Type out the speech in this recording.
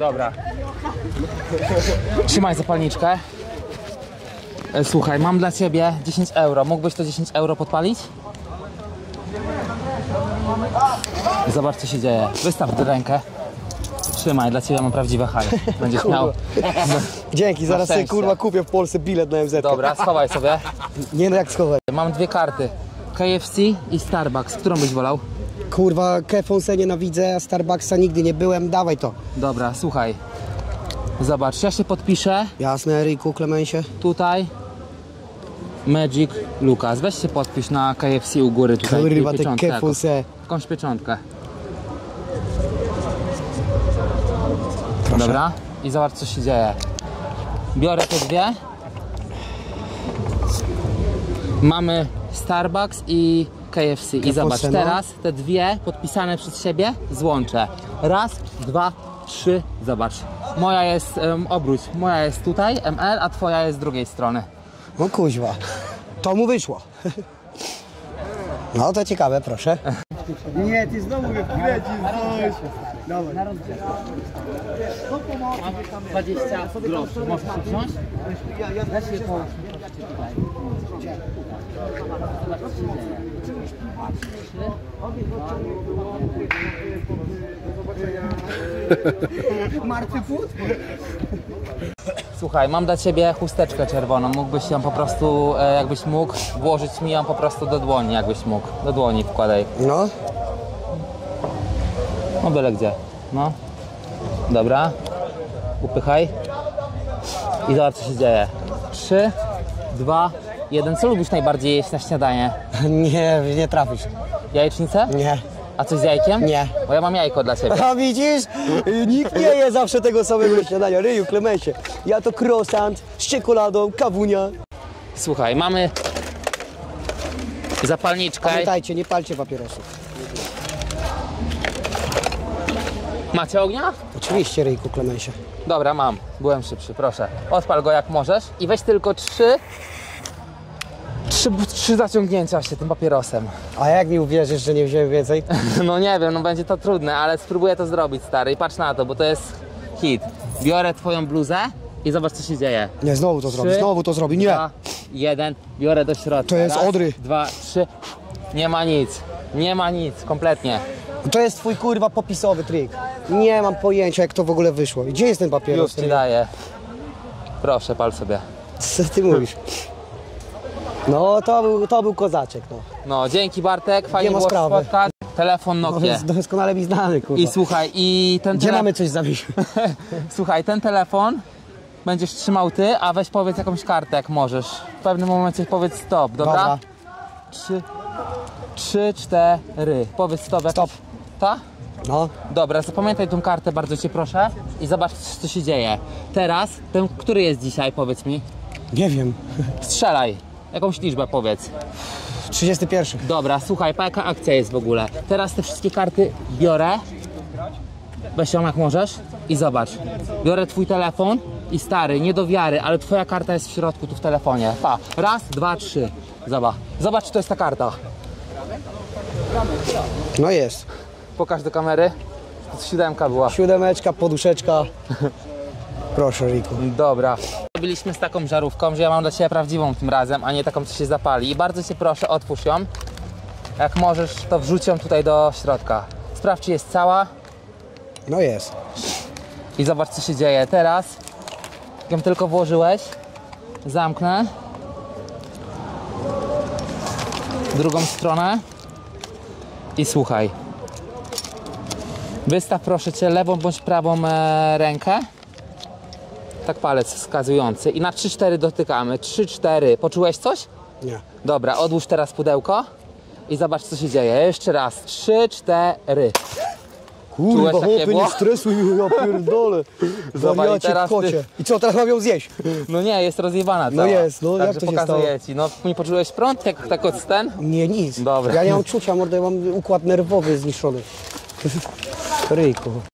Dobra. Trzymaj zapalniczkę. E, Słuchaj, mam dla ciebie 10 euro. Mógłbyś to 10 euro podpalić? Zobacz co się dzieje. Wystaw tę rękę. Trzymaj, dla ciebie mam prawdziwe hajs. Będziesz miał. Dzięki, zaraz sobie kurwa kupię w Polsce bilet na MZ. Dobra, schowaj sobie. Nie no jak schować. Mam dwie karty. KFC i Starbucks. Którą byś wolał? Kurwa, Kefonse nienawidzę, a Starbucksa nigdy nie byłem, dawaj to. Dobra, słuchaj. Zobacz, ja się podpiszę. Jasne, Eriku, Klemensie. Tutaj Magic Lucas. Weź się podpisz na KFC u góry tutaj. Kurwa, te pieczątkę jakąś. Pieczątkę. Dobra. I zobacz co się dzieje. Biorę te dwie. Mamy Starbucks i KFC. I zobacz, no. teraz te dwie podpisane przez siebie złączę. Raz, dwa, trzy. Zobacz. Moja jest, um, obróć, moja jest tutaj, ML, a twoja jest z drugiej strony. No kuźwa, to mu wyszło. No to ciekawe, proszę. Nie, ty znowu mnie wkręcisz, coś. Dawaj. 20 groszy. Możesz się wziąć? Weź się połóż. Zobacz, co się dzieje. Martwy płód? Słuchaj, mam dla ciebie chusteczkę czerwoną. Mógłbyś ją po prostu, e, jakbyś mógł, włożyć mi ją po prostu do dłoni, jakbyś mógł. Do dłoni wkładaj. No, No byle gdzie. No. Dobra. Upychaj. I zobacz, co się dzieje. Trzy, dwa, jeden. Co lubisz najbardziej jeść na śniadanie? nie, nie trafisz. Jajecznicę? Nie. A coś z jajkiem? Nie. Bo ja mam jajko dla ciebie. A widzisz? Nikt nie je zawsze tego samego śniadania. Ryju, Klemensie. Ja to croissant z czekoladą, kawunia. Słuchaj, mamy zapalniczkę. Pamiętajcie, nie palcie papierosów. Macie ognia? Oczywiście, Ryjku, Klemensie. Dobra, mam. Byłem szybszy, proszę. Odpal go jak możesz i weź tylko trzy, trzy, trzy zaciągnięcia się tym papierosem. A jak mi uwierzysz, że nie wziąłem więcej? No nie wiem, no będzie to trudne, ale spróbuję to zrobić, stary. I patrz na to, bo to jest hit. Biorę twoją bluzę i zobacz, co się dzieje. Nie, znowu to zrobi, Trzy, znowu to zrobi. Nie. Dwa, jeden, biorę do środka. To jest Raz, Odry. Dwa, trzy. Nie ma nic. Nie ma nic, kompletnie. To jest twój kurwa popisowy trik. Nie mam pojęcia, jak to w ogóle wyszło. Gdzie jest ten papieros? Już ci daję. Proszę, pal sobie. Co ty mówisz? No, to był, to był kozaczek, no. No, dzięki Bartek, fajnie było sprawy. spotkać. Telefon no Nokia. jest doskonale mi znany, kurwa. I słuchaj, i ten Gdzie mamy coś zawiesić? Słuchaj, ten telefon będziesz trzymał ty, a weź powiedz jakąś kartę, jak możesz. W pewnym momencie powiedz stop, dobra? Dobra. Trzy, trzy, cztery. Powiedz stop. jak- Stop. Ta? No, Dobra, zapamiętaj tą kartę, bardzo cię proszę i zobacz, co się dzieje. Teraz, ten, który jest dzisiaj, powiedz mi. nie wiem. Strzelaj. Jakąś liczbę powiedz. 31. Dobra, słuchaj, pa, jaka akcja jest w ogóle? Teraz te wszystkie karty biorę. Weź ją jak możesz i zobacz. Biorę twój telefon i stary, nie do wiary, ale twoja karta jest w środku tu w telefonie. Pa, raz, dwa, trzy. Zobacz. Zobacz, czy to jest ta karta. No jest. Pokaż do kamery. To siódemka była. Siódemeczka, poduszeczka. Proszę, Riku. Dobra. Robiliśmy z taką żarówką, że ja mam dla Ciebie prawdziwą tym razem, a nie taką, co się zapali. I bardzo Cię proszę, otwórz ją. Jak możesz, to wrzuć ją tutaj do środka. Sprawdź, czy jest cała No jest. i zobacz, co się dzieje. Teraz, ją tylko włożyłeś, zamknę. Drugą stronę i słuchaj. Wystaw proszę Cię lewą bądź prawą e, rękę. Tak palec wskazujący. I na 3-4 dotykamy. 3-4. Poczułeś coś? Nie. Dobra, odłóż teraz pudełko i zobacz co się dzieje. Jeszcze raz. 3-4. Kurwa, takie chłopie, było? nie stresuj mnie, ja pierdolę. Wariacie teraz w kocie. I co, teraz mam ją zjeść? No nie, jest rozjebana No cała. jest, no, jak Także to się pokazuję Ci. No nie poczułeś prąd jak tak od ten? Nie, nic. Dobra. Ja nie mam czucia, mordę, mam układ nerwowy zniszczony. Ryjku.